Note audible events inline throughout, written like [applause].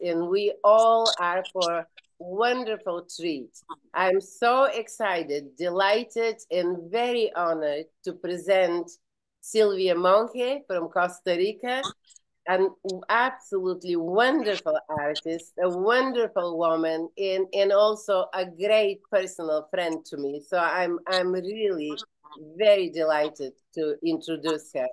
and we all are for wonderful treat. I'm so excited, delighted, and very honored to present Silvia Monge from Costa Rica, an absolutely wonderful artist, a wonderful woman, and, and also a great personal friend to me. So I'm I'm really very delighted to introduce her.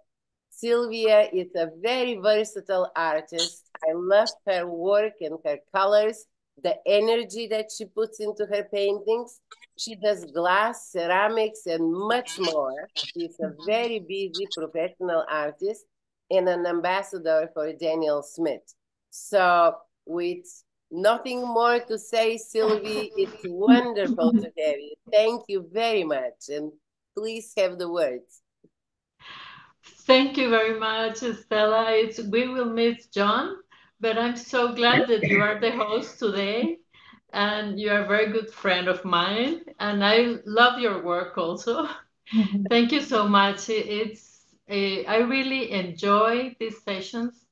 Silvia is a very versatile artist. I love her work and her colors, the energy that she puts into her paintings. She does glass, ceramics, and much more. She's a mm-hmm. very busy professional artist and an ambassador for Daniel Smith. So, with nothing more to say, Sylvie, it's [laughs] wonderful to have you. Thank you very much. And please have the words. Thank you very much, Stella. It's, we will miss John, but I'm so glad [laughs] that you are the host today. And you are a very good friend of mine. And I love your work also. [laughs] Thank you so much. It's uh, I really enjoy these sessions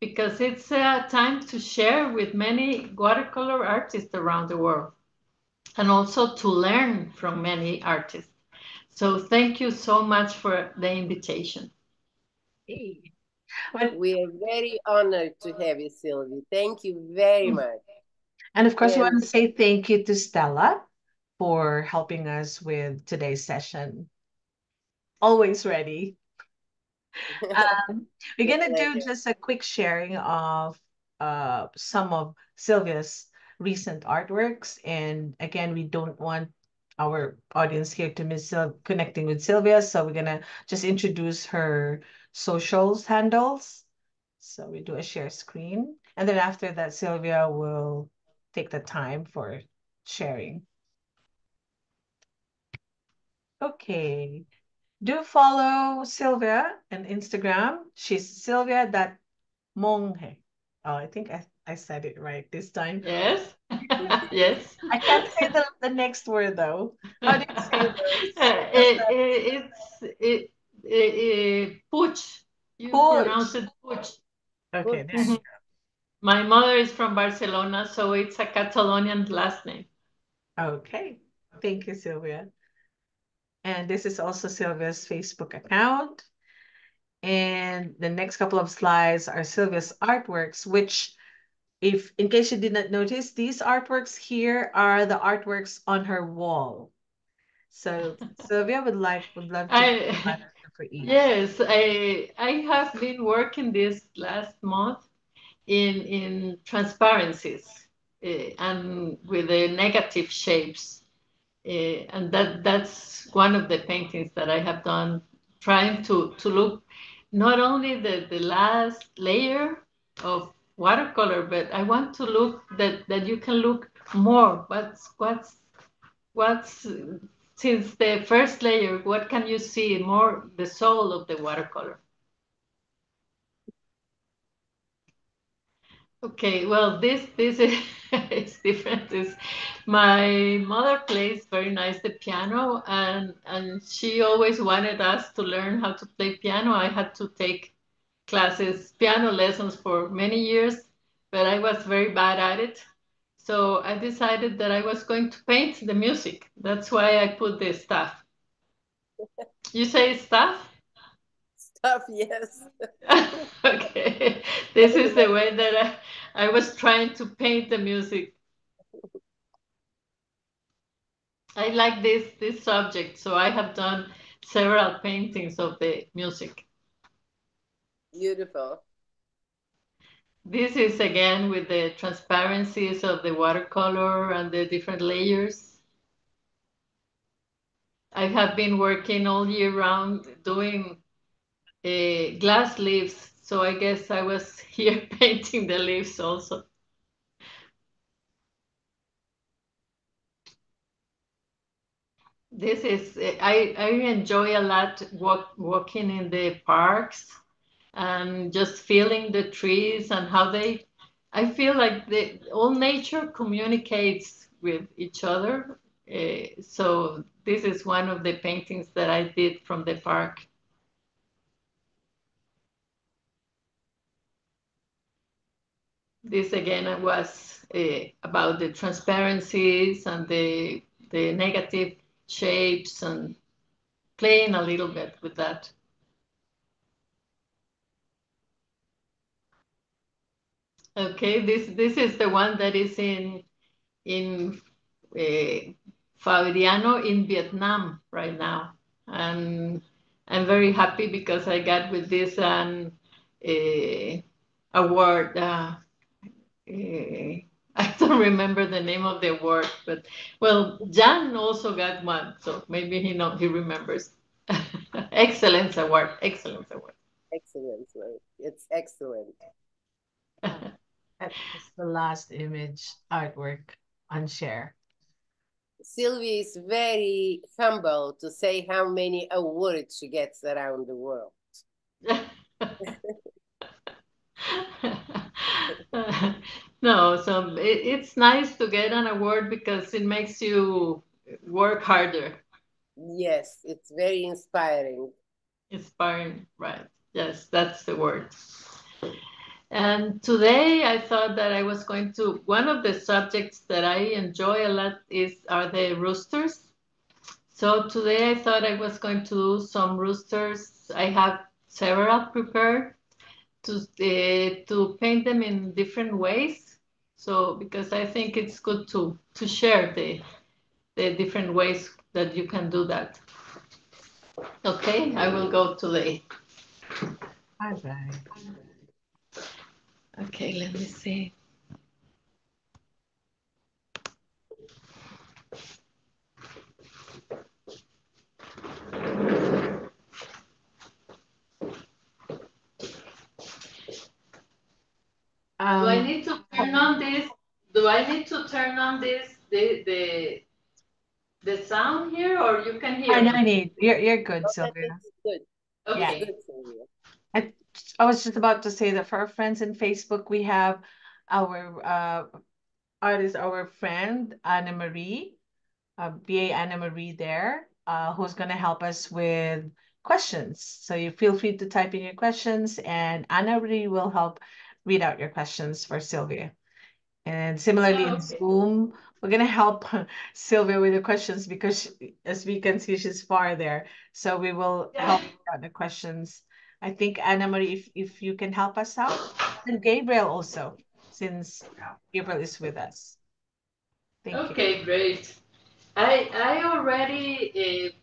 because it's a time to share with many watercolor artists around the world and also to learn from many artists. So thank you so much for the invitation. Well, we are very honored to have you, Sylvie. Thank you very mm. much. And of course, and... we want to say thank you to Stella for helping us with today's session. Always ready. [laughs] um, we're going to do just a quick sharing of uh, some of Silvia's recent artworks. And again, we don't want our audience here to miss connecting with Silvia. So we're going to just introduce her socials handles. So we do a share screen. And then after that, Silvia will take the time for sharing. Okay. Do follow Silvia on Instagram. She's silvia.monge. Oh, I think I, I said it right this time. Yes. [laughs] [laughs] yes. I can't say the, the next word though. How do you say [laughs] uh, it, it, it's it, uh, Puig. You Puig. pronounce it Puig. Okay, there you go. My mother is from Barcelona, so it's a Catalonian last name. Okay, thank you, Silvia. And this is also Silvia's Facebook account. And the next couple of slides are Silvia's artworks, which if in case you did not notice, these artworks here are the artworks on her wall. So [laughs] Silvia would like would love to I, for each? Yes, I I have been working this last month in in transparencies uh, and with the negative shapes, uh, and that that's one of the paintings that I have done, trying to to look not only the the last layer of watercolor, but I want to look that that you can look more. What's what's what's since the first layer, what can you see more the soul of the watercolor? Okay, well, this this is [laughs] it's different. Is my mother plays very nice the piano, and and she always wanted us to learn how to play piano. I had to take classes, piano lessons for many years, but I was very bad at it. So I decided that I was going to paint the music. That's why I put the stuff. [laughs] You say stuff? Stuff, yes. [laughs] okay. This is the way that I, I was trying to paint the music. I like this this subject, so I have done several paintings of the music. Beautiful. This is again with the transparencies of the watercolor and the different layers. I have been working all year round doing uh, glass leaves, so I guess I was [laughs] here painting the leaves also. This is, I, I enjoy a lot walk, walking in the parks and just feeling the trees and how they i feel like the all nature communicates with each other uh, so this is one of the paintings that i did from the park this again was uh, about the transparencies and the the negative shapes and playing a little bit with that. Okay, this this is the one that is in in uh, Fabriano in Vietnam right now, and I'm very happy because I got with this an uh, award. Uh, uh, [laughs] I don't remember the name of the award, but well, Jan also got one, so maybe he know he remembers. [laughs] excellence award, excellence award. Excellence, Excellent, it's excellent. [laughs] That's the last image artwork on share. Sylvie is very humble to say how many awards she gets around the world. [laughs] no, so it, it's nice to get an award because it makes you work harder. Yes, it's very inspiring. Inspiring, right. Yes, that's the word. And today I thought that I was going to, one of the subjects that I enjoy a lot is are the roosters. So today I thought I was going to do some roosters. I have several prepared to, uh, to paint them in different ways. So because I think it's good to, to share the, the different ways that you can do that. Okay, I will go today. Bye bye. Okay, let me see. Um, Do I need to turn on this? Do I need to turn on this the the the sound here, or you can hear? I know, need. You're you're good, Silvia. Good. Okay. Yeah. Good, Silvia. I, I was just about to say that for our friends in Facebook, we have our uh, artist, our friend Anna Marie, uh, BA Anna Marie there, uh, who's going to help us with questions. So you feel free to type in your questions, and Anna Marie will help read out your questions for Silvia. And similarly oh, okay. in Zoom, we're going to help [laughs] Silvia with the questions because she, as we can see, she's far there. So we will yeah. help out the questions I think Anna Marie, if, if you can help us out, and Gabriel also, since Gabriel is with us. Thank you. okay, you. great. I I already uh,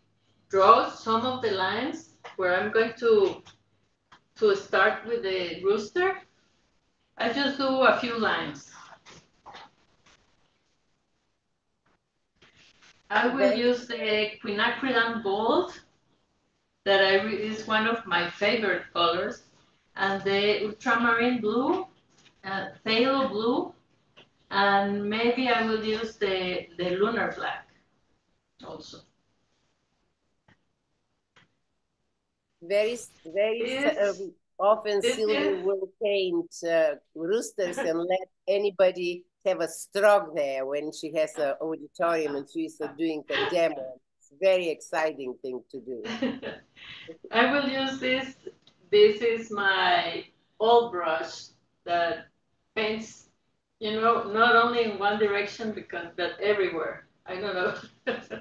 draw some of the lines where I'm going to to start with the rooster. I just do a few lines. I will use the quinacridone gold that I is one of my favorite colors, and the ultramarine blue, uh, phthalo blue, and maybe I will use the, the lunar black also. Very, very uh, often Silvia will paint uh, roosters and [laughs] let anybody have a stroke there when she has an auditorium and she's uh, doing the demo very exciting thing to do. [laughs] I will use this. This is my old brush that paints, you know, not only in one direction, because but everywhere. I don't know. [laughs]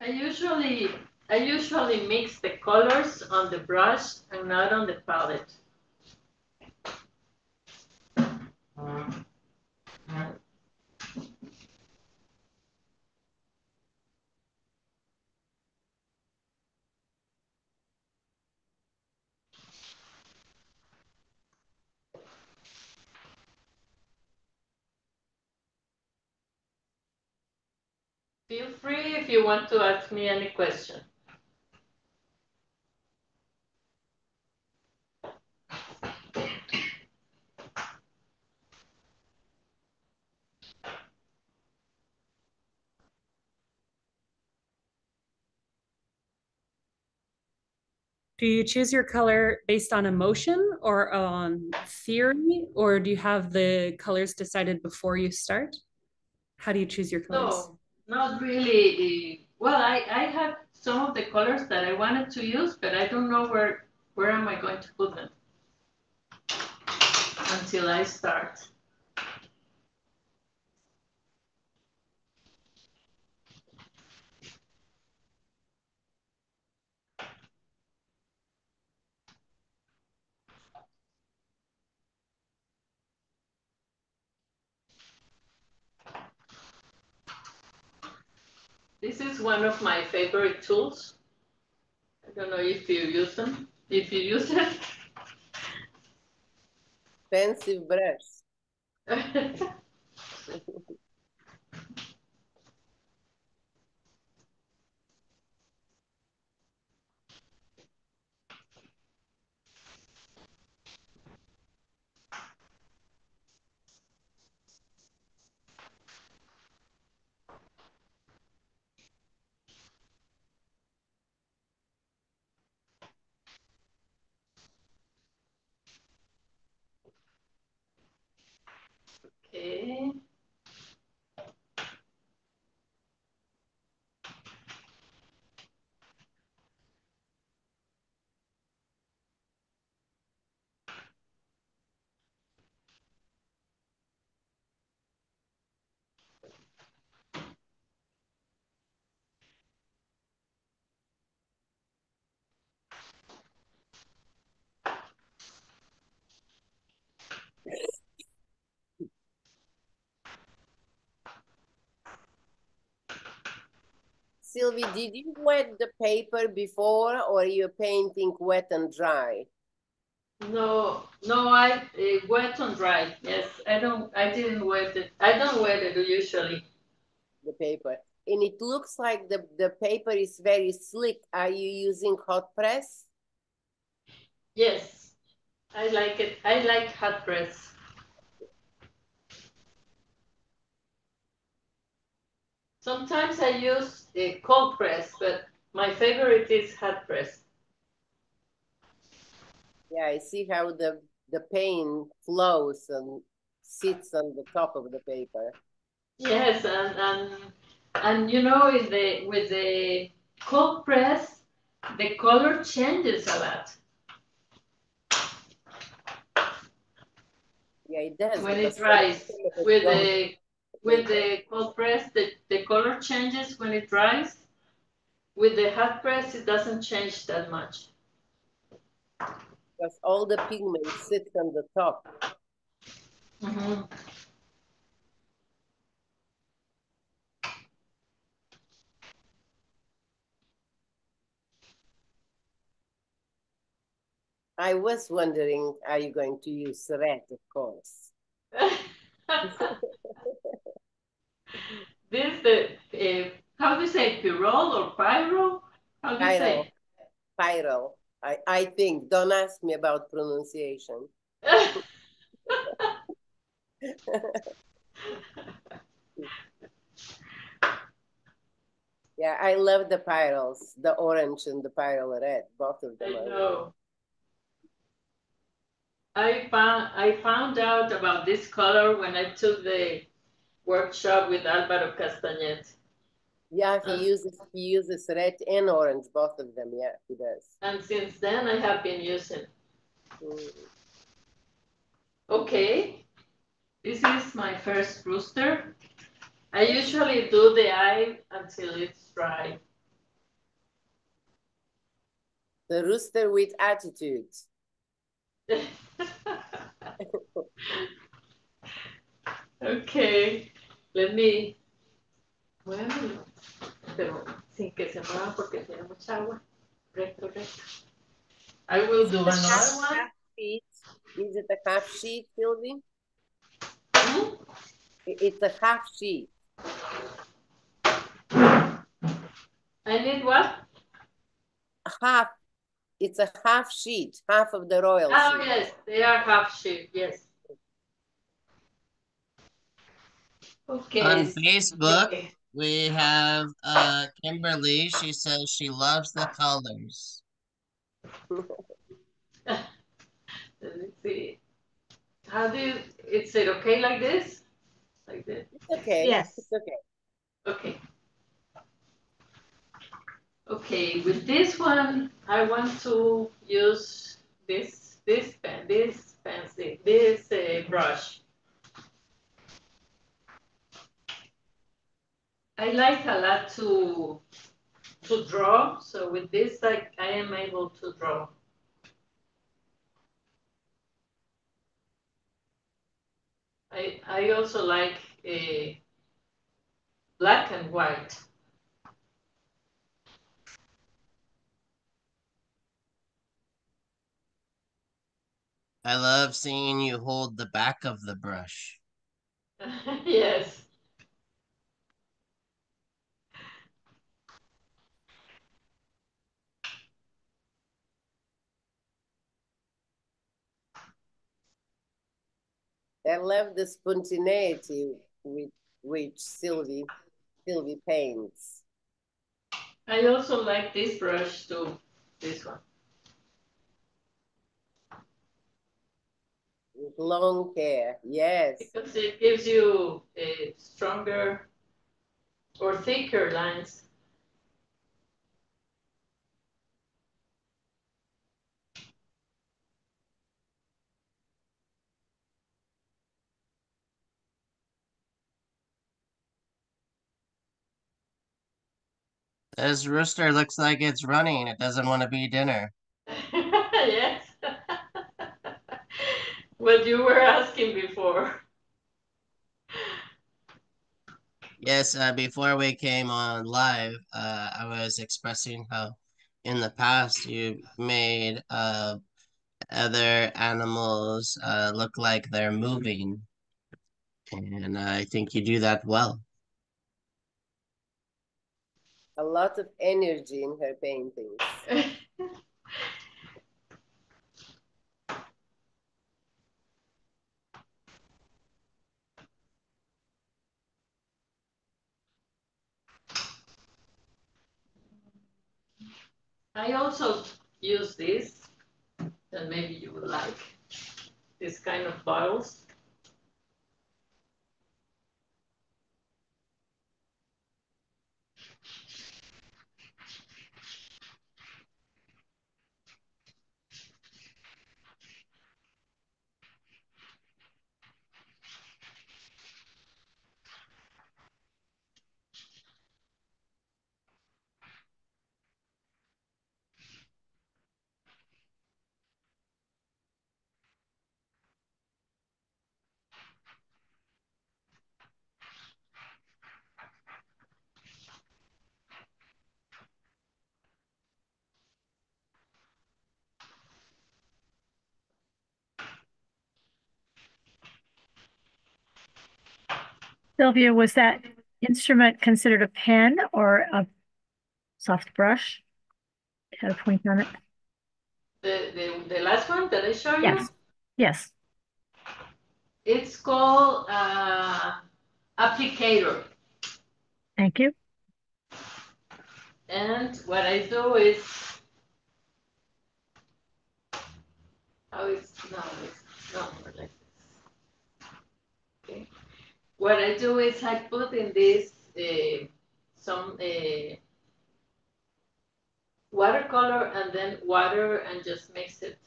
I usually I usually mix the colors on the brush and not on the palette. Feel free if you want to ask me any question. Do you choose your color based on emotion or on theory or do you have the colors decided before you start How do you choose your colors? No, not really. Well, I, I have some of the colors that I wanted to use, but I don't know where, where am I going to put them until I start. This is one of my favorite tools. I don't know if you use them, if you use it. Pensive brush. [laughs] Okay. Sylvie, did you wet the paper before or you're painting wet and dry? No, no, I uh, wet and dry. Yes, I don't, I didn't wet it. I don't wet it usually. The paper. And it looks like the, the paper is very slick. Are you using hot press? Yes, I like it. I like hot press. Sometimes I use a cold press, but my favorite is hot press. Yeah, I see how the, the paint flows and sits on the top of the paper. Yes, and and and you know, with the with the cold press, the color changes a lot. Yeah, it does. When it dries, with the with the cold press, the, the color changes when it dries. With the hot press, it doesn't change that much. Because all the pigment sits on the top. Mm -hmm. I was wondering, are you going to use red, of course? [laughs] [laughs] this the uh, how do you say pyrrole or pyro? How do you pyro. say? Pyro. I, I think. Don't ask me about pronunciation. [laughs] yeah, I love the pyrroles, the orange and the pyrrole red, both of them. I know. I found I found out about this color when I took the workshop with Alvaro Castagnet. Yeah, he um, uses he uses red and orange, both of them. Yeah, he does. And since then, I have been using. Mm. Okay, this is my first rooster. I usually do the eye until it's dry. The rooster with attitude. [laughs] okay, let me. Muévelo, pero sin que se mueva porque tiene mucha agua. Recto, recto. I will do another half, one. Half sheet. Is it a half sheet, Sylvie? Hmm? It's a half sheet. I need what? Half it's a half sheet, half of the royal Oh, sheet. yes, they are half sheet, yes. Okay. On Facebook, okay. we have uh, Kimberly. She says she loves the colors. [laughs] Let me see. How do you, is it okay like this? like this? It's okay. Yes. It's okay. Okay. Okay, with this one, I want to use this this pen, this pencil, this uh, brush. I like a lot to to draw, so with this, I, I am able to draw. I, I also like a black and white. I love seeing you hold the back of the brush. [laughs] yes. I love the spontaneity with which Sylvie Sylvie paints. I also like this brush too, this one. With long hair, yes. Because it gives you a stronger or thicker lines. This rooster looks like it's running. It doesn't want to be dinner. [laughs] yes. [laughs] what you were asking before. Yes, uh, before we came on live, uh, I was expressing how in the past you made uh, other animals uh, look like they're moving. And I think you do that well. A lot of energy in her paintings. I also use this, and maybe you would like this kind of bottles. Silvia, was that instrument considered a pen or a soft brush? It had a point on it. The, the, the last one that I showed Yes. you, Yes. it's called uh, applicator. Thank you. And what I do is, oh, it's, no, it's not more like. What I do is I put in this uh, some uh, watercolor and then water and just mix it.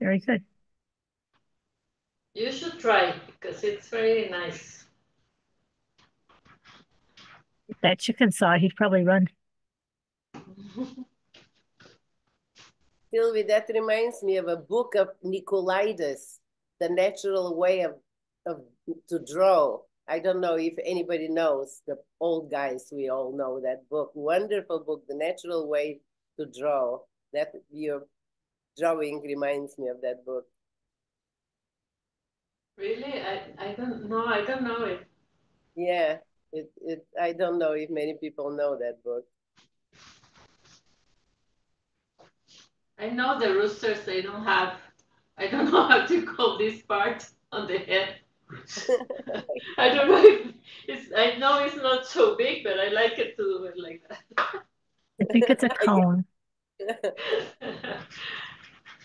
Very good. You should try it because it's very nice. If that chicken saw, he'd probably run. Sylvie, that reminds me of a book of Nicolaides, The Natural Way of, of to Draw. I don't know if anybody knows, the old guys, we all know that book. Wonderful book, The Natural Way to Draw. That your drawing reminds me of that book. Really? I, I don't know. I don't know it. Yeah, it, it I don't know if many people know that book. I know the roosters, they don't have, I don't know [laughs] how to call this part on the head. I don't know if it's, I know it's not so big, but I like it to do it like that. I think it's a [laughs] cone. [laughs]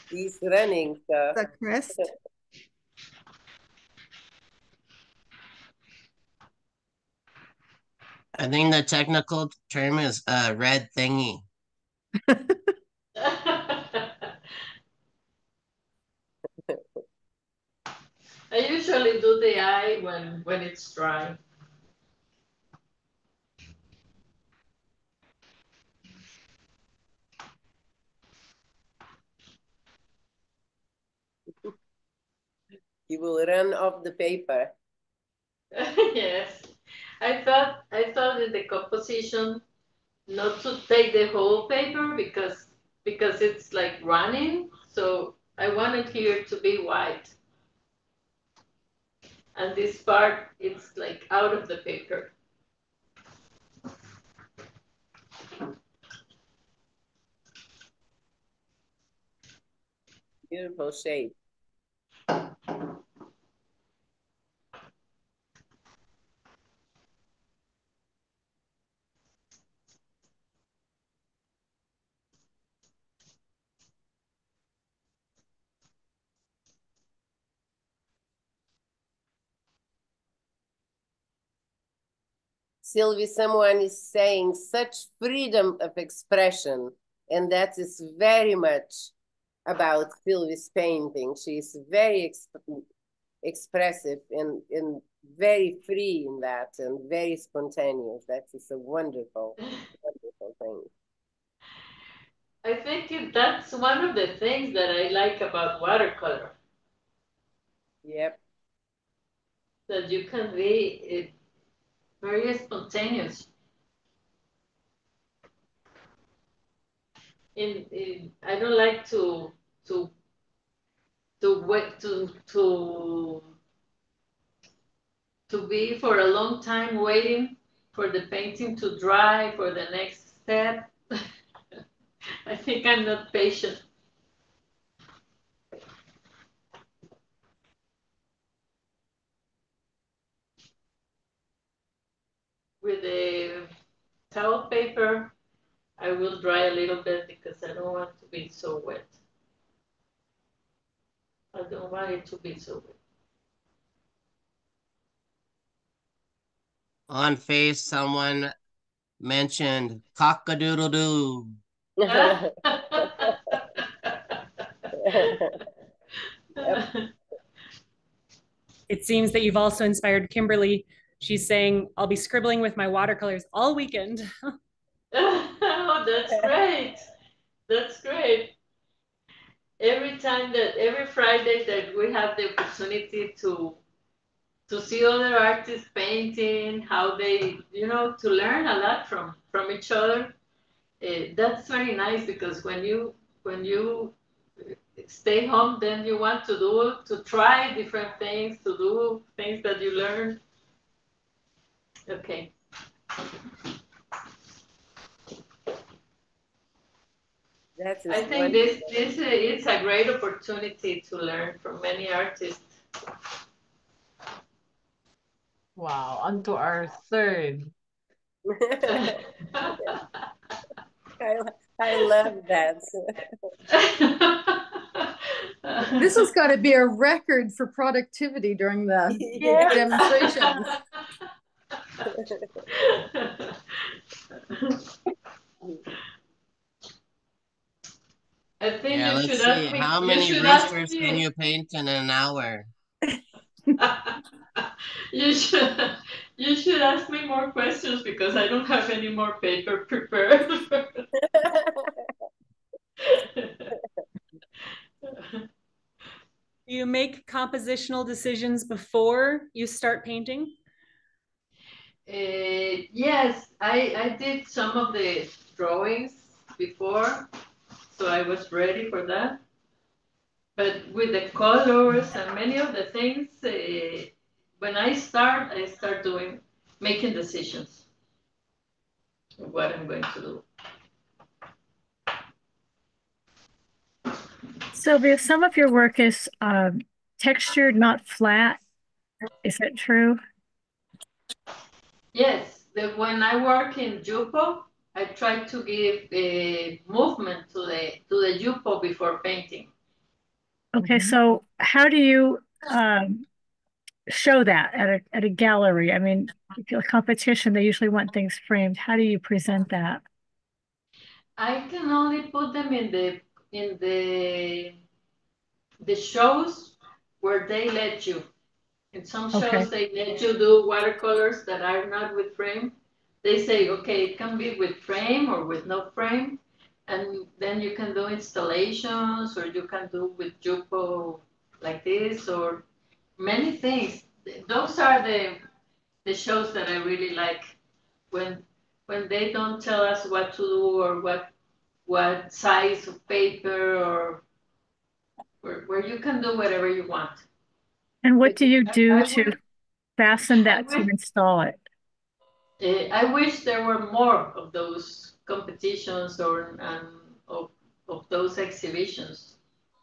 He's running. So. The crest. I think the technical term is a uh, red thingy. [laughs] I usually do the eye when when it's dry. [laughs] You will run off the paper. [laughs] yes. I thought I thought in the composition not to take the whole paper because because it's like running. So I wanted here to be white. And this part it's like out of the paper. Beautiful shape. Sylvie, someone is saying such freedom of expression, and that is very much about Sylvie's painting. She is very exp expressive and, and very free in that and very spontaneous. That is a wonderful, wonderful thing. I think that's one of the things that I like about watercolor. Yep. That you can be very spontaneous. In, in I don't like to to to wait to to to be for a long time waiting for the painting to dry for the next step. [laughs] I think I'm not patient. With the towel paper, I will dry a little bit because I don't want to be so wet. I don't want it to be so wet. On face, someone mentioned cock-a-doodle-doo. [laughs] [laughs] it seems that you've also inspired Kimberly she's saying, I'll be scribbling with my watercolors all weekend. oh, [laughs] [laughs] that's great. That's great. Every time that, every Friday that we have the opportunity to to see other artists painting, how they, you know, to learn a lot from from each other. Uh, that's very nice because when you when you stay home, then you want to do to try different things, to do things that you learn. Okay. That's I think this this uh, is a great opportunity to learn from many artists. Wow, on to our third. [laughs] I, I love that. [laughs] this has got to be a record for productivity during the [laughs] yeah. demonstrations. I think yeah, you let's should see. ask me. How many roosters can you paint in an hour? [laughs] you should you should ask me more questions because I don't have any more paper prepared. [laughs] you make compositional decisions before you start painting? Uh, yes, I, I did some of the drawings before, so I was ready for that. But with the colors and many of the things, uh, when I start, I start doing, making decisions of what I'm going to do. Silvia, some of your work is um, textured, not flat. Is that true? Yes, the, when I work in Yupo, I try to give a movement to the to the Yupo before painting. Okay, so how do you um, show that at a at a gallery? I mean, a competition, they usually want things framed. How do you present that? I can only put them in the in the the shows where they let you. In some shows, okay. they let you do watercolors that are not with frame. They say, okay, it can be with frame or with no frame. And then you can do installations or you can do with Yupo like this or many things. Those are the the shows that I really like when when they don't tell us what to do or what what size of paper or where, where you can do whatever you want. And what do you do I, I to would, fasten that to install it? Uh, I wish there were more of those competitions or um, of, of those exhibitions.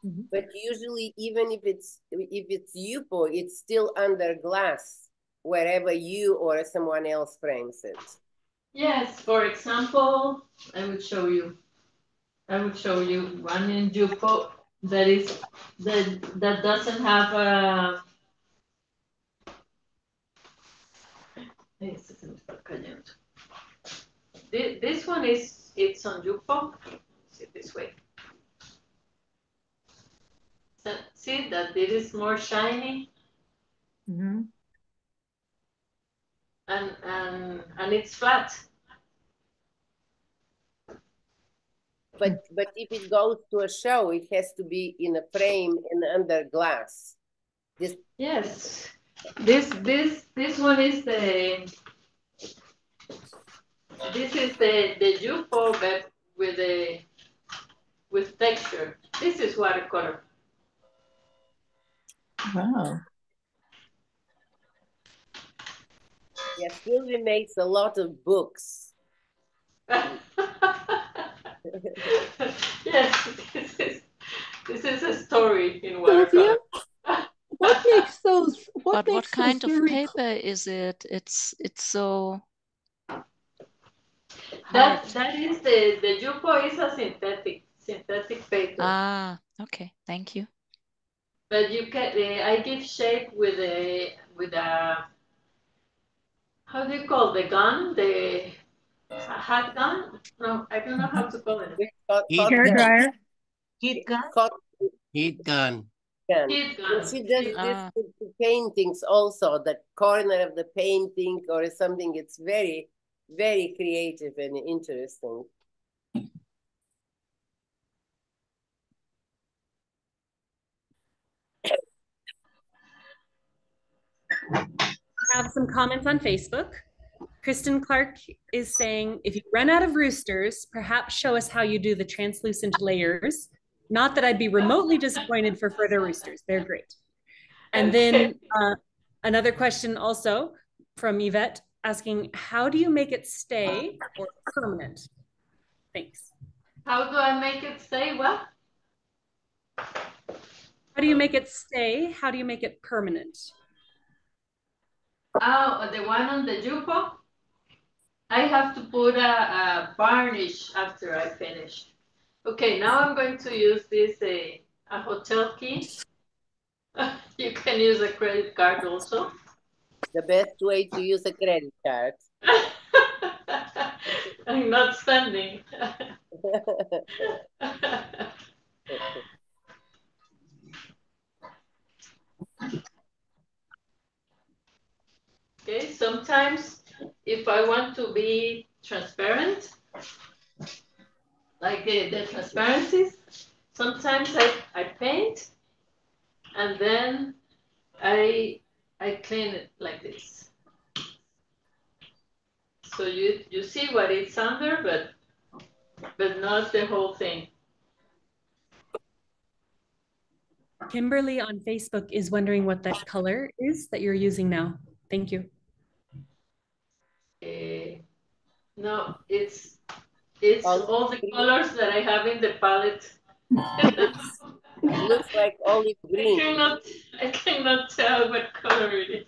Mm-hmm. But usually, even if it's if it's Yupo, it's still under glass wherever you or someone else frames it. Yes, for example, I would show you. I would show you one in Yupo that is that that doesn't have a. This one is it's on Yupo. See it this way. So, see that it is more shiny. Mm -hmm. And and and it's flat. but but if it goes to a show, it has to be in a frame and under glass. This yes, this this this one is the this is the the Yupo but with the with texture. This is watercolor. Wow. Yes, Sylvie makes a lot of books. [laughs] yes, this is this is a story in watercolor. what makes those? What but what kind of paper is it? It's it's so. That that is the the Yupo is a synthetic synthetic paper. Ah, okay, thank you. But you can uh, I give shape with a with a how do you call the gun the hot gun? No, I don't know how to call it. Heat Hair dryer. Heat gun. Heat gun. Heat gun. She does uh. this with paintings also, the corner of the painting or something. It's very, very creative and interesting. have some comments on Facebook. Kristen Clark is saying, if you run out of roosters, perhaps show us how you do the translucent layers. Not that I'd be remotely disappointed for further roosters. They're great. And then uh, another question also from Yvette asking, how do you make it stay or permanent? Thanks. How do I make it stay what? How do you make it stay? How do you make it permanent? Oh, the one on the Yupo? I have to put a, a varnish after I finish. Okay, now I'm going to use this a, a hotel key. [laughs] you can use a credit card also. The best way to use a credit card. [laughs] I'm not spending. [laughs] okay, sometimes if I want to be transparent, like the, the transparencies, sometimes I, I paint and then I I clean it like this. So you you see what it's under, but but not the whole thing. Kimberly on Facebook is wondering what that color is that you're using now. Thank you. Uh, no, it's it's all, all the green. colors that I have in the palette. it looks like olive [laughs] green. I cannot, I cannot tell what color it is.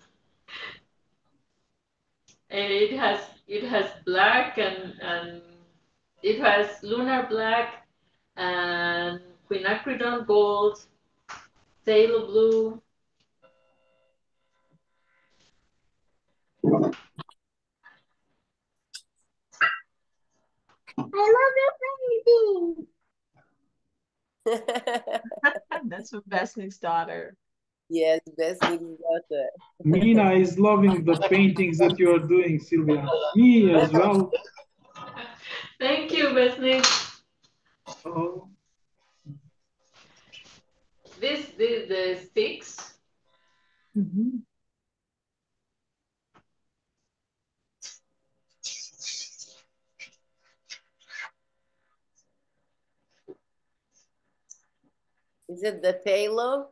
And it has it has black and and it has lunar black and quinacridone gold, phthalo blue, love your baby. [laughs] That's from Besnik's daughter. Yes, Besnik's daughter. [laughs] Mina is loving the paintings that you are doing, Silvia. Me as well. Thank you, Besnik. Oh. This, this the sticks. Mm -hmm. Is it the phthalo?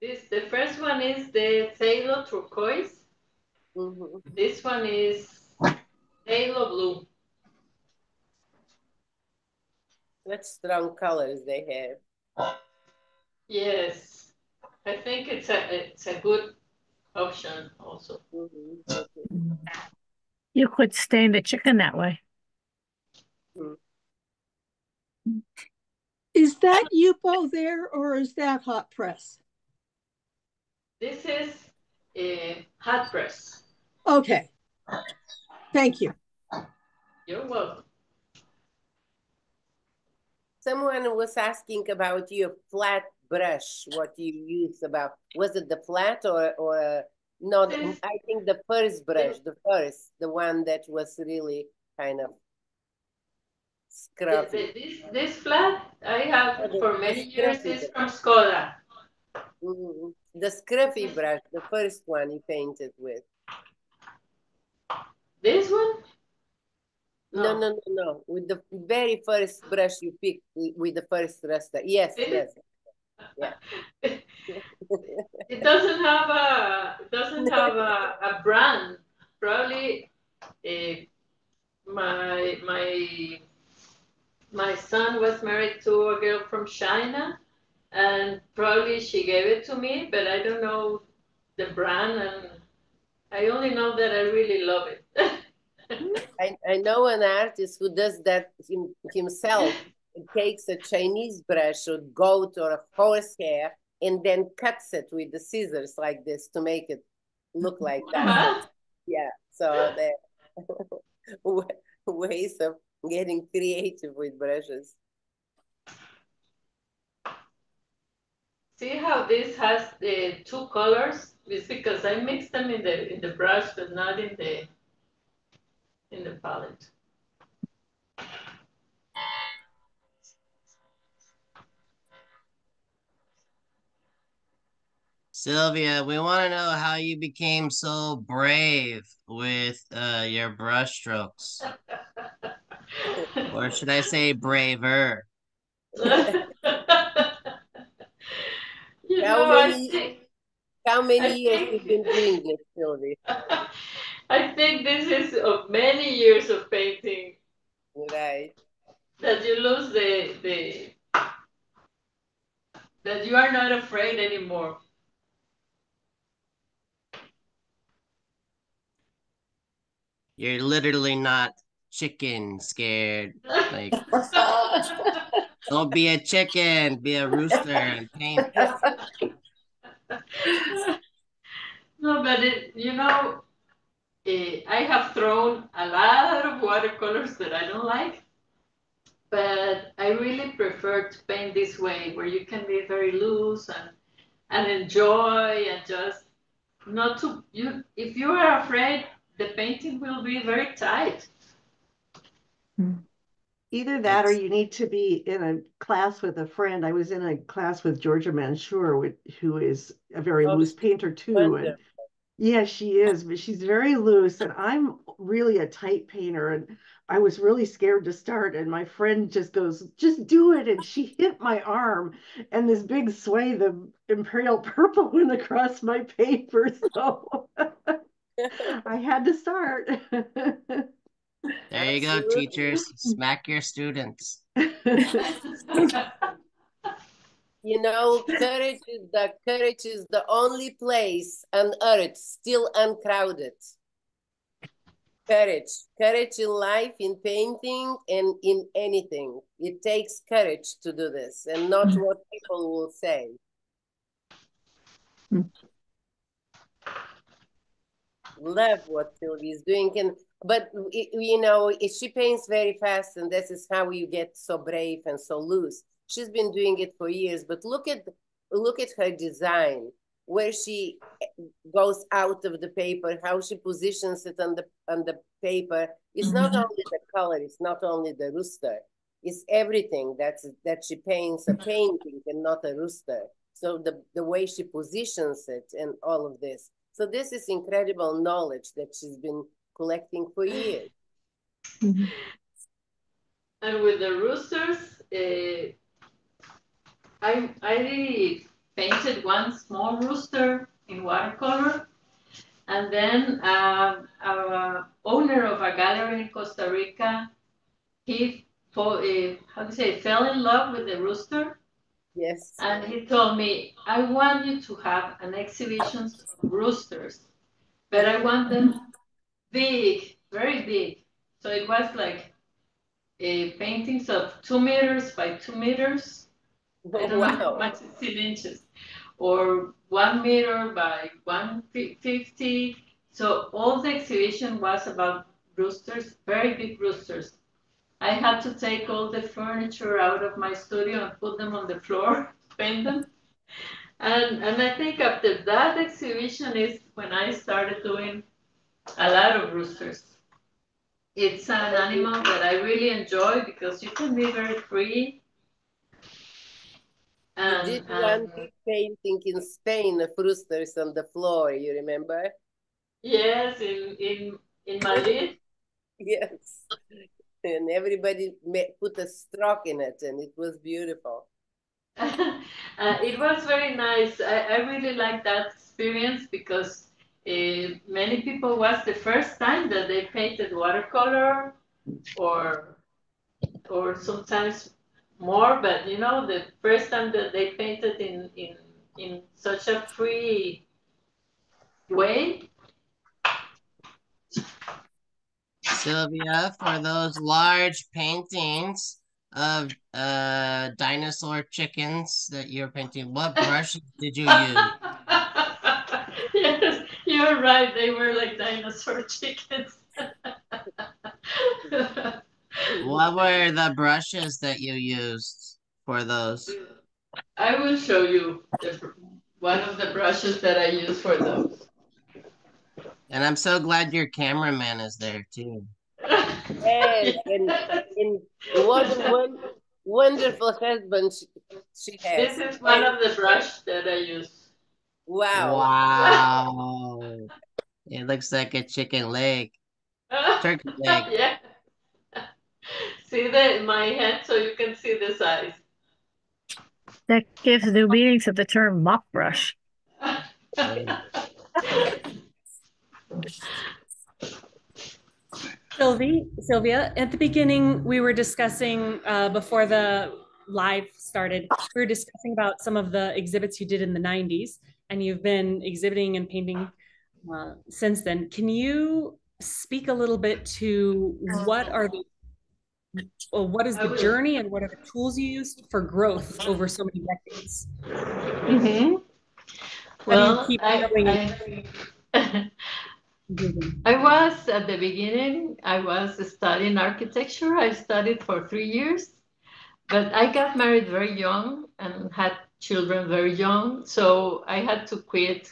This the first one is the phthalo turquoise. Mm -hmm. This one is phthalo blue. What strong colors they have. Yes, I think it's a it's a good option also. Mm -hmm. You could stain the chicken that way. Mm. Is that Yupo there or is that hot press? This is a hot press. Okay. Thank you. You're welcome. Someone was asking about your flat brush, what you use about, was it the flat or, or no, I think the first brush, the first, the one that was really kind of This, this flat I have for many years is from Escoda. Mm. The scruffy brush, the first one you painted with. This one? No, no, no, no. no. With the very first brush you picked with the first raster. Yes, yes. Yeah. it doesn't have a it [laughs] doesn't have a, a brand. Probably uh, my my my son was married to a girl from China, and probably she gave it to me, but I don't know the brand, and I only know that I really love it. [laughs] I, I know an artist who does that him, himself. Takes a Chinese brush or goat or a horse hair and then cuts it with the scissors like this to make it look like that. [laughs] Yeah, so the [laughs] ways of getting creative with brushes. See how this has the two colors? It's because I mixed them in the in the brush, but not in the in the palette. Silvia, we want to know how you became so brave with uh, your brushstrokes. or should I say braver? [laughs] you how know, many, think, how many I years think, have you been doing this, Sylvie? [laughs] I think this is of many years of painting. Right. That you lose the the that you are not afraid anymore. You're literally not chicken scared. Like, [laughs] don't be a chicken, be a rooster and paint. no, but it, you know, eh, I have thrown a lot of watercolors that I don't like, but I really prefer to paint this way, where you can be very loose and and enjoy and just not to you. If you are afraid, the painting will be very tight. Either that or you need to be in a class with a friend. I was in a class with Georgia Mansur, who is a very oh, loose painter too. And yeah, she is, but she's very loose. And I'm really a tight painter. And I was really scared to start. And my friend just goes, just do it. And she hit my arm, and this big swathe of imperial [laughs] purple went across my paper. So [laughs] [laughs] I had to start. [laughs] There you go, teachers. Smack your students. [laughs] you know, courage is the courage is the only place on earth still uncrowded. Courage, courage in life, in painting, and in anything. It takes courage to do this, and not mm. what people will say. Love what Silvia is doing. And but you know, she paints very fast, and this is how you get so brave and so loose. She's been doing it for years, but look at look at her design, where she goes out of the paper, how she positions it on the on the paper. It's not mm-hmm. only the color, it's not only the rooster, it's everything that's that she paints a painting and not a rooster. So the, the way she positions it and all of this. So this is incredible knowledge that she's been collecting for years. Mm-hmm. And with the roosters, uh, I, I painted one small rooster in watercolor. And then uh, our owner of a gallery in Costa Rica, he, uh, how do you say, fell in love with the rooster Yes. And he told me, I want you to have an exhibition of roosters, but I want them big, very big. So it was like a paintings of two meters by two meters. I don't wow. know how much it's in inches. Or one meter by 150. So all the exhibition was about roosters, very big roosters. I had to take all the furniture out of my studio and put them on the floor, [laughs] paint them. And, and I think after that exhibition is when I started doing a lot of roosters. It's an animal that I really enjoy because you can be very free. And, you did one um, big painting in Spain of roosters on the floor, you remember? Yes, in, in, in Madrid. [laughs] yes and everybody put a stroke in it, and it was beautiful. [laughs] uh, it was very nice. I, I really like that experience because uh, many people was the first time that they painted watercolor or or sometimes more, but you know, the first time that they painted in in in such a free way Silvia, for those large paintings of uh, dinosaur chickens that you're painting, what [laughs] brush did you use? [laughs] yes, you're right. They were like dinosaur chickens. [laughs] what were the brushes that you used for those? I will show you the, one of the brushes that I use for those. And I'm so glad your cameraman is there too. Yes, and, and what a one, wonderful husband she, she has. This is one of the brush that I use. Wow. Wow. it looks like a chicken leg. Turkey [laughs] leg. yeah. See the my hand so you can see the size. That gives new meanings of the term mop brush. [laughs] [laughs] Sylvie, Silvia, at the beginning, we were discussing uh, before the live started, we were discussing about some of the exhibits you did in the 90s, and you've been exhibiting and painting uh, since then. Can you speak a little bit to what are the well, what is the journey and what are the tools you used for growth over so many decades? Mm-hmm. Well, I, I, [laughs] Mm-hmm. I was at the beginning, I was studying architecture. I studied for three years, but I got married very young and had children very young. So I had to quit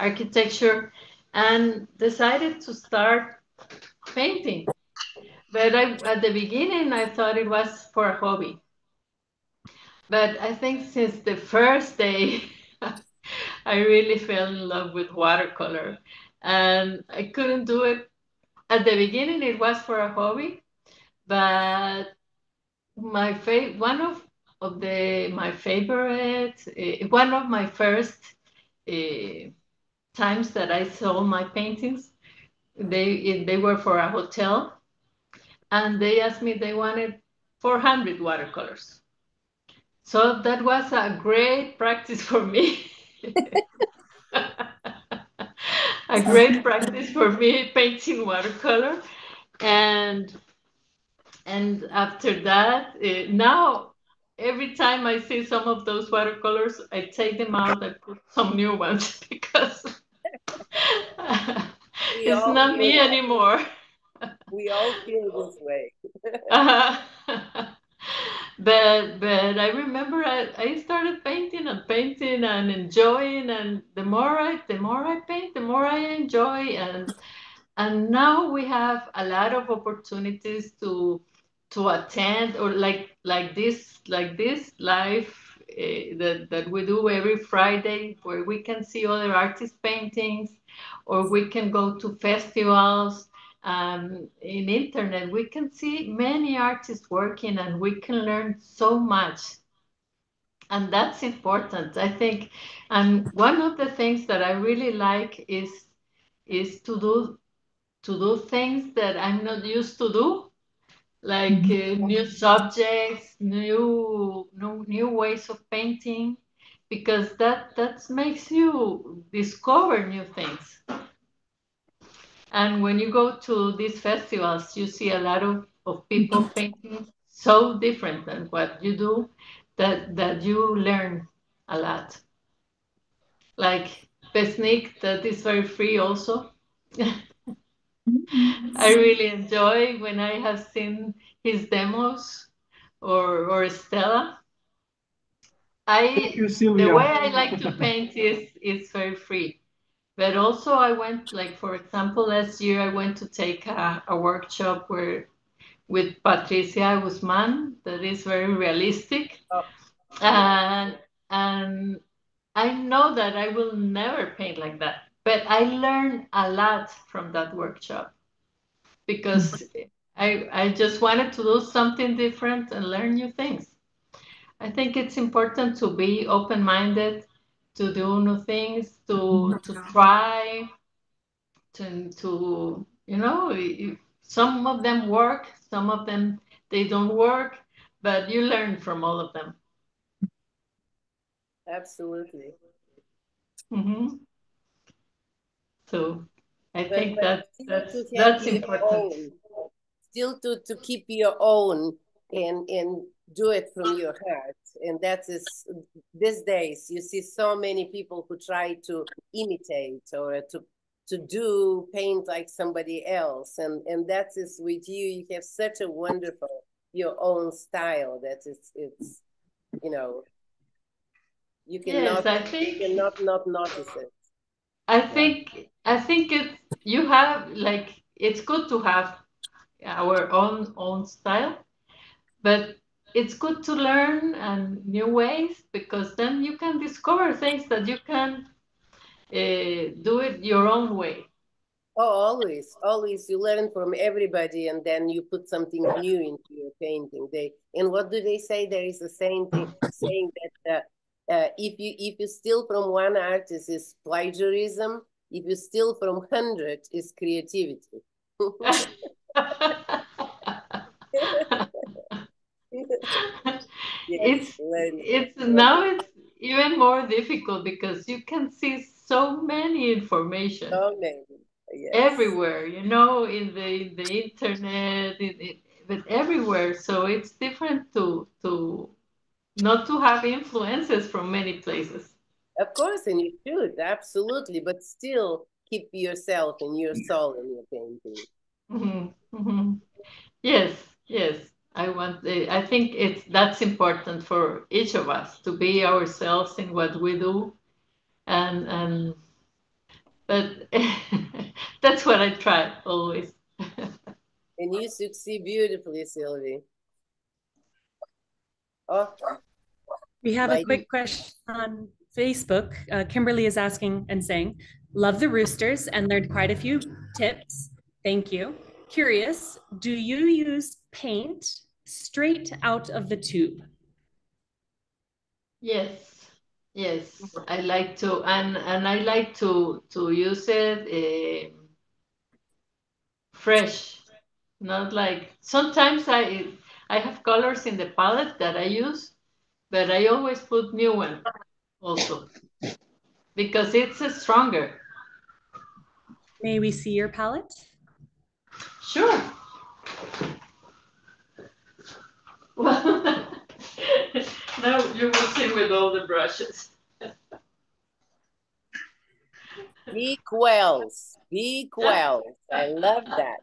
architecture and decided to start painting. But I, at the beginning, I thought it was for a hobby. But I think since the first day, [laughs] I really fell in love with watercolor and I couldn't do it at the beginning. It was for a hobby, but my favorite one of of the my favorite uh, one of my first uh, times that I saw my paintings, they they were for a hotel, and they asked me they wanted 400 watercolors. So that was a great practice [laughs] for me. [laughs] a great practice for me painting watercolor and and after that uh, now every time i see some of those watercolors i take them out and put some new ones [laughs] because it's not me anymore. we all feel this way. [laughs] uh, [laughs] but but I remember I, I started painting and painting and enjoying and the more I the more I paint, the more I enjoy and and now we have a lot of opportunities to to attend or like like this like this live uh, that, that we do every Friday where we can see other artists paintings or we can go to festivals um, in internet we can see many artists working and we can learn so much. And that's important i think. And one of the things that i really like is is to do to do things that i'm not used to do like uh, new subjects new, new new ways of painting because that that makes you discover new things and when you go to these festivals, you see a lot of, of people painting so different than what you do that, that you learn a lot. Like Besnik, that is very free also. [laughs] I really enjoy when I have seen his demos or, or Stella. I you, the way I like to paint is is very free. But also I went, like, for example, last year I went to take a, a workshop where with Patricia Guzman that is very realistic. Oh. And, and I know that I will never paint like that, but I learned a lot from that workshop because I, I just wanted to do something different and learn new things. I think it's important to be open-minded to do new things, to to try, to to you know, some of them work, some of them they don't work, but you learn from all of them. Absolutely. Mm-hmm. So I but, think but that that's that's important. Own, still to to keep your own and and do it from your heart and that is these days you see so many people who try to imitate or to to do paint like somebody else and and that is with you. You have such a wonderful your own style that it's it's you know you cannot yes, think, you cannot not notice it. I think i think it you have like it's good to have our own own style but it's good to learn and new ways because then you can discover things that you can uh, do it your own way. Oh, always, always. You learn from everybody, and then you put something new into your painting. They and what do they say? There is a saying thing, saying that uh, uh, if you if you steal from one artist is plagiarism. If you steal from hundred is creativity. [laughs] [laughs] [laughs] [laughs] it's it's now it's even more difficult because you can see so many information so many yes. everywhere you know in the in the internet in, in, but everywhere so it's different to to not to have influences from many places of course and you should absolutely but still keep yourself and your soul in your painting mm-hmm. Mm-hmm. yes yes I want. I think it's that's important for each of us to be ourselves in what we do, and and but [laughs] that's what I try always. [laughs] and you succeed beautifully, Sylvie. Oh. We have a quick question on Facebook. Uh, Kimberly is asking and saying, "Love the roosters and learned quite a few tips. Thank you. Curious, do you use paint straight out of the tube. Yes, yes, I like to, and and I like to to use it uh, fresh, not like sometimes I I have colors in the palette that I use, but I always put new one also because it's stronger. May we see your palette? Sure. Well, [laughs] now you will see with all the brushes. Big Wells. Big wells. I love that.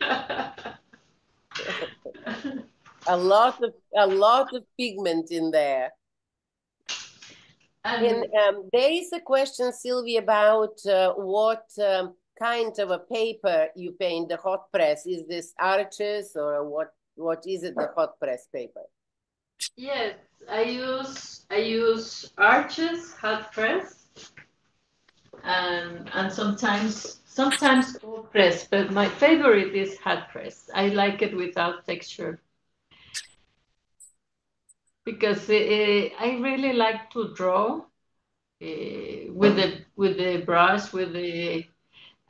[laughs] a lot of a lot of pigment in there. And, and um, there is a question, Sylvie, about uh, what um, kind of a paper you paint the hot press. Is this arches or what? What is it? The hot press paper? Yes, I use I use arches hot press, and and sometimes sometimes cold press. But my favorite is hot press. I like it without texture because uh, I really like to draw uh, with the with the brush with the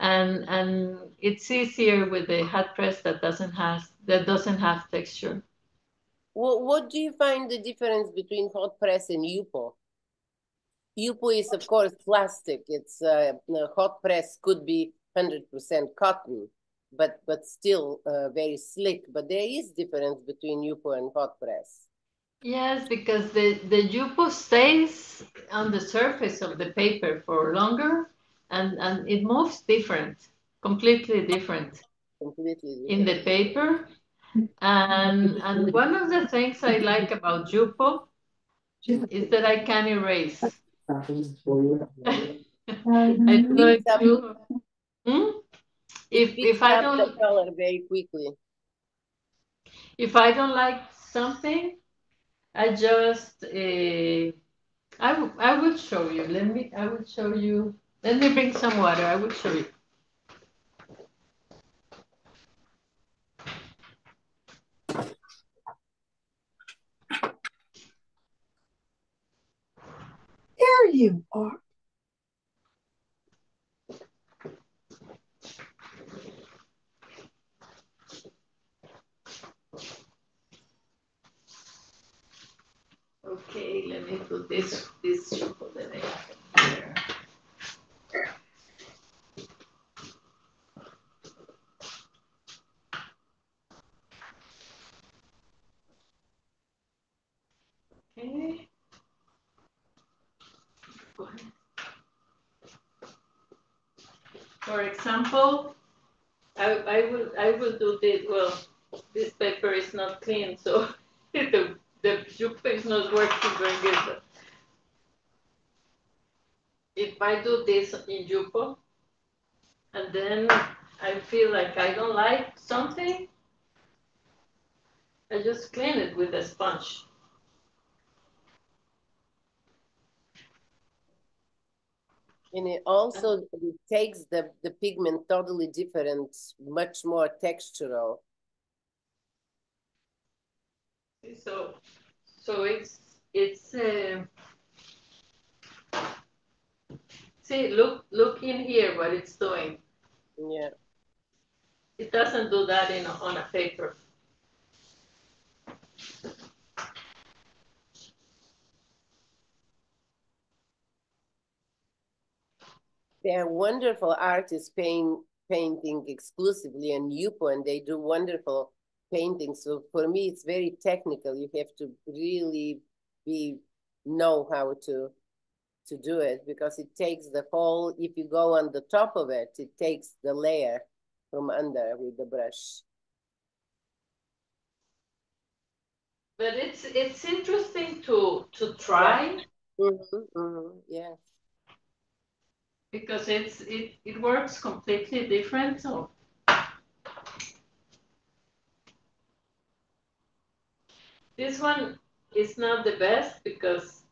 and and it's easier with the hot press that doesn't have that doesn't have texture. Well, what do you find the difference between hot press and Yupo? Yupo is of course plastic. It's uh, hot press could be hundred percent cotton, but but still uh, very slick. But there is difference between Yupo and hot press. Yes, because the, the Yupo stays on the surface of the paper for longer and, and it moves different, completely different, completely different. in the paper. And, and one of the things I like about Yupo is that I can erase. I don't know if you, hmm? if, if I don't color very quickly. If I don't like something, I just, uh, I, I will show you. Let me, I will show you. Let me bring some water. I will show you. There you are. Okay, let me put this this chocolate Okay. For example, I, I will I will do this. Well, this paper is not clean, so [laughs] the the Yupo is not working very good. If I do this in Yupo, and then I feel like I don't like something, I just clean it with a sponge. And it also it takes the, the pigment totally different, much more textural. So, so it's it's uh, see look look in here what it's doing. Yeah. It doesn't do that in a, on a paper. They're wonderful artists paint, painting exclusively on Yupo, and they do wonderful paintings. So for me, it's very technical. You have to really be know how to to do it because it takes the whole. If you go on the top of it, it takes the layer from under with the brush. But it's it's interesting to to try. Mm -hmm, mm -hmm, yeah. Because it's it it works completely different. So This one is not the best because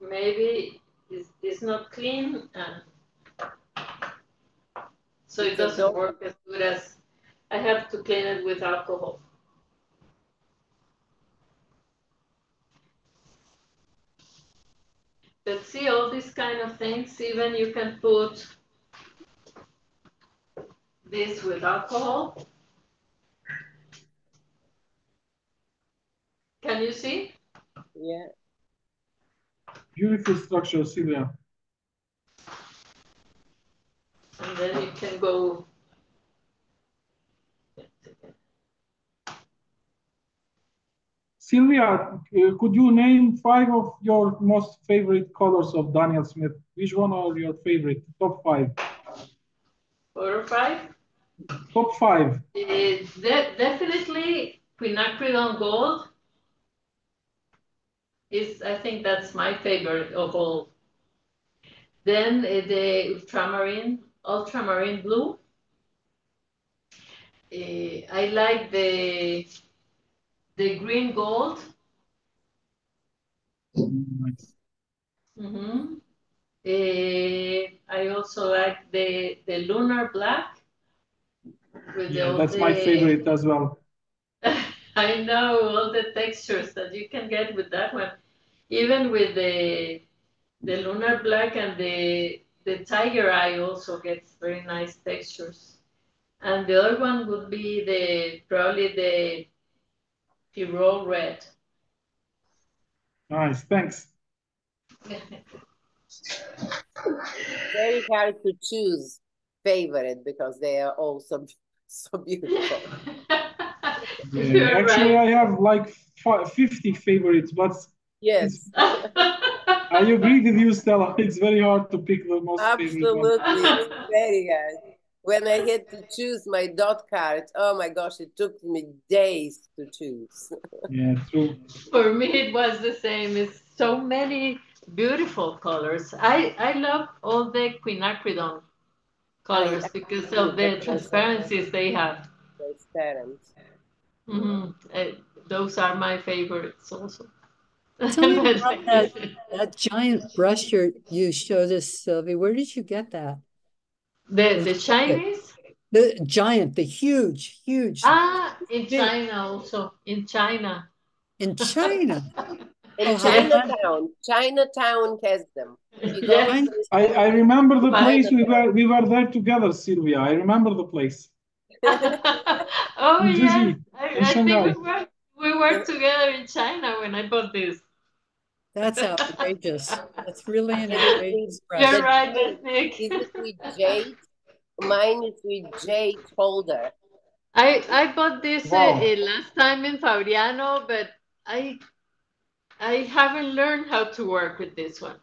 maybe it's, it's not clean and so it doesn't work as good as I have to clean it with alcohol. But see all these kind of things, even you can put this with alcohol Can you see? Yeah. Beautiful structure, Silvia. And then you can go. Silvia, uh, could you name five of your most favorite colors of Daniel Smith? Which one are your favorite? Top five. Four or five? Top five. It's de definitely quinacridone gold. Is I think that's my favorite of all. Then uh, the ultramarine, ultramarine blue. Uh, I like the the green gold. Mm -hmm. uh, I also like the the lunar black. yeah, that's the, my favorite as well. [laughs] I know all the textures that you can get with that one. Even with the the lunar black and the the tiger eye also gets very nice textures. And the other one would be the probably the Pyrrol red. Nice, thanks. [laughs] Very hard to choose favorite because they are all so, so beautiful. [laughs] Yeah, actually, right. I have like 50 favorites, but yes, I agree with you, Stella. It's very hard to pick the most Absolutely, it's very hard. When I had to choose my dot card, oh my gosh, it took me days to choose. [laughs] yeah, true. For me, it was the same. It's so many beautiful colors. I I love all the quinacridone colors because of the transparencies they have. Transparent. Mm -hmm. uh, those are my favorites also. Tell me [laughs] about that, that giant brush you you showed us, Sylvie. Where did you get that? The the Chinese? The giant, the huge, huge. Ah, in China also. In China. In China. [laughs] in oh, Chinatown. Chinatown has them. Yes. I, I remember the place we were we were there together, Silvia. I remember the place. [laughs] oh yeah, I, I think we were, we were together in China when I bought this. That's outrageous. That's really an outrageous price. You're right, Nick. Is it with jade? Mine is with jade holder. I I bought this uh, wow. uh, last time in Fabriano, but I I haven't learned how to work with this one.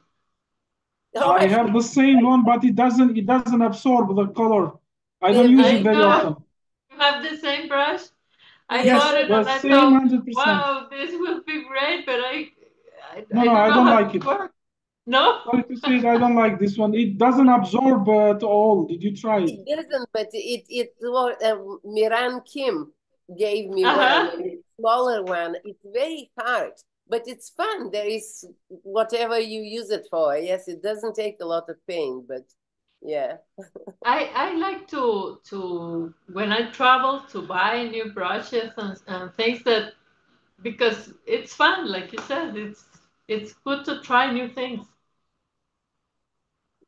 Oh, I have the same one, but it doesn't it doesn't absorb the color. I don't use I it very know. often. You have the same brush? I yes, bought it and I thought, 100%. wow, this will be great, but I, I, no, I don't, no, I don't like it. Work. No? Sorry to say it, I don't like this one. It doesn't absorb uh, at all. Did you try it? It doesn't, but it, it what uh, Miran Kim gave me uh -huh. one, a smaller one. It's very hard, but it's fun. There is whatever you use it for. Yes, it doesn't take a lot of paint, but yeah [laughs] i i like to to when i travel to buy new brushes and, and things that because it's fun like you said it's it's good to try new things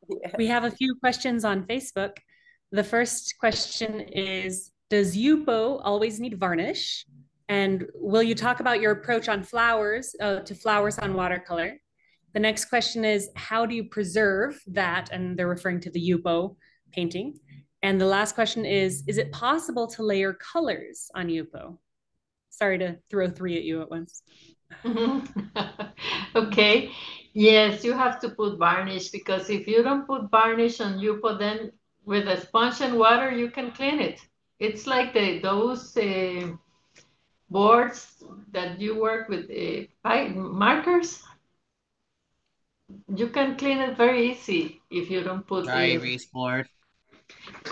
yeah. we have a few questions on facebook the first question is does yupo always need varnish and will you talk about your approach on flowers uh, to flowers on watercolor the next question is how do you preserve that? And they're referring to the Yupo painting. And the last question is is it possible to layer colors on Yupo? Sorry to throw three at you at once. [laughs] okay. Yes, you have to put varnish because if you don't put varnish on Yupo, then with a sponge and water, you can clean it. It's like the those uh, boards that you work with uh, markers you can clean it very easy if you don't put dry erase board.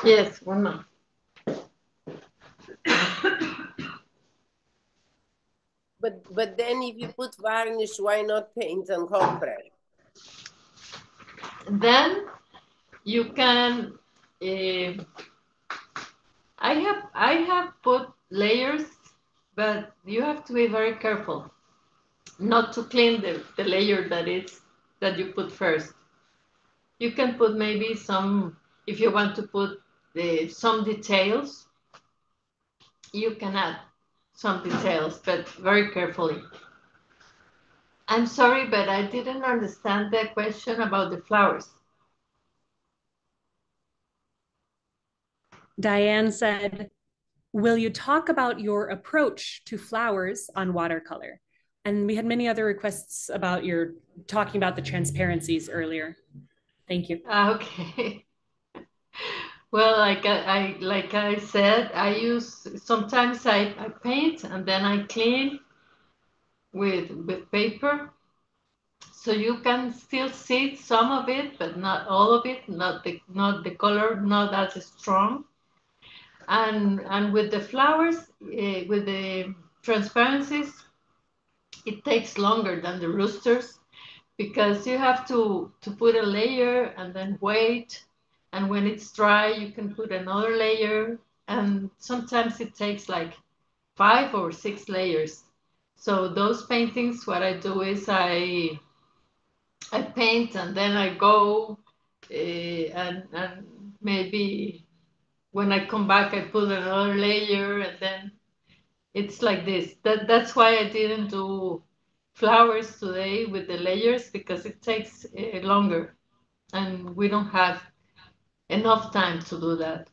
Yes, one more. [coughs] [coughs] but but then if you put varnish, why not paint on copper? Then you can. Uh, I have I have put layers, but you have to be very careful not to clean the, the layer that is that you put first. You can put maybe some, if you want to put the, some details, you can add some details, but very carefully. I'm sorry, but I didn't understand the question about the flowers. Diane said, will you talk about your approach to flowers on watercolor? And we had many other requests about your talking about the transparencies earlier. Thank you. Ah, okay. [laughs] Well, like I, I, like I said, I use sometimes I, I paint and then I clean with with paper, so you can still see some of it, but not all of it. Not the not the color not as strong. And and with the flowers, uh, with the transparencies, it takes longer than the roosters because you have to to put a layer and then wait and when it's dry, you can put another layer. And sometimes it takes like five or six layers. So those paintings, what I do is I I paint and then I go uh, and, and maybe when I come back, I put another layer and then it's like this. That, that's why I didn't do flowers today with the layers because it takes uh, longer and we don't have enough time to do that.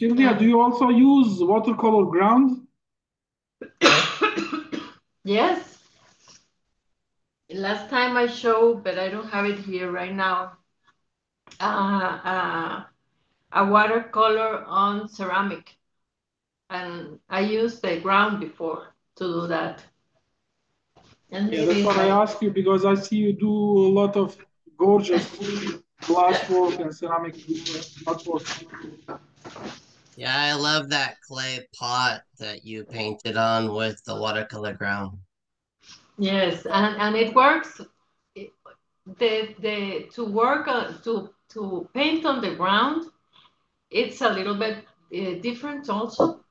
Silvia, do you also use watercolor ground? [coughs] yes. Last time I showed, but I don't have it here right now, uh, uh, a watercolor on ceramic. And I used the ground before to do that. And yeah, that's what I ask you because I see you do a lot of gorgeous glass work and ceramic work. Yeah, I love that clay pot that you painted on with the watercolor ground. Yes, and, and it works. The the to work on, to to paint on the ground, it's a little bit uh, different also.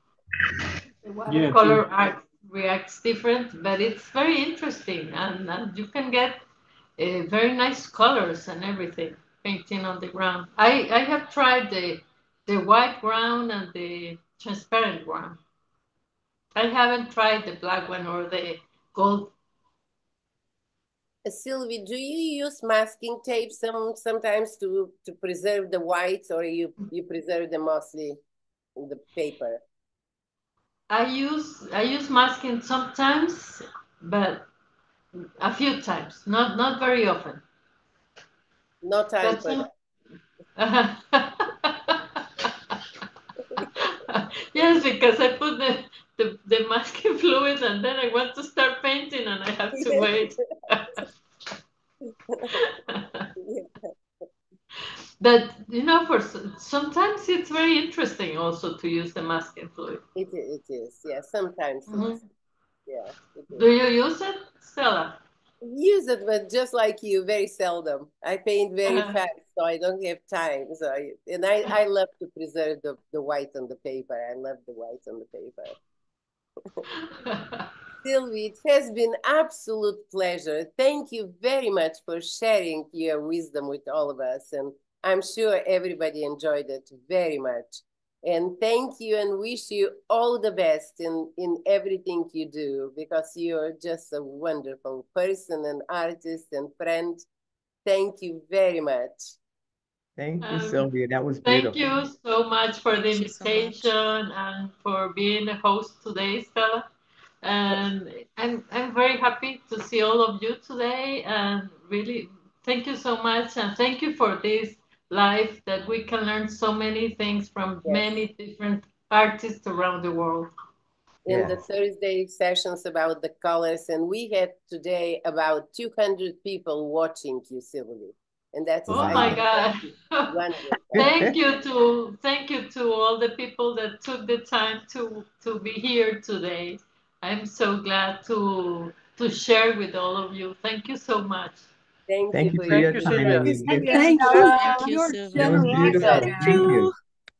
The watercolor yeah, art reacts different, but it's very interesting, and, you can get uh, very nice colors and everything painting on the ground. I, I have tried the the white ground and the transparent ground. I haven't tried the black one or the gold. Uh, Sylvie, do you use masking tape some sometimes to to preserve the whites, or you you preserve them mostly in the paper? I use I use masking sometimes, but a few times, not not very often. No time for [laughs] yes, because I put the, the, the masking fluid and then I want to start painting and I have to wait. [laughs] But you know, for sometimes it's very interesting also to use the masking fluid. It, is, yeah. Sometimes, mm -hmm. yeah. Do you use it, Stella? Use it, but just like you, very seldom. I paint very uh -huh. fast, so I don't have time. So, I, and I, I love to preserve the, the white on the paper. I love the white on the paper. [laughs] Sylvie, it has been absolute pleasure. Thank you very much for sharing your wisdom with all of us and I'm sure everybody enjoyed it very much. And thank you and wish you all the best in, in everything you do because you're just a wonderful person and artist and friend. Thank you very much. Thank you, um, Silvia. That was beautiful. Thank you so much for the invitation so and for being a host today, Stella. And I'm, I'm very happy to see all of you today. And really, thank you so much. And thank you for this life that we can learn so many things from yes. many different artists around the world. In yes. the Thursday sessions about the colors, and we had today about 200 people watching you, Sylvie. And that's oh my God. [laughs] thank you to thank you to all the people that took the time to to be here today. I'm so glad to to share with all of you. Thank you so much. Thank, Thank you, you for your time. Thank you. Thank you. Thank you, beautiful. Thank you.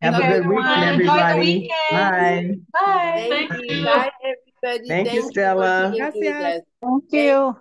Have a good weekend, everybody. Bye. Bye. Thank you. Bye, everybody. Thank you, Stella. Thank you.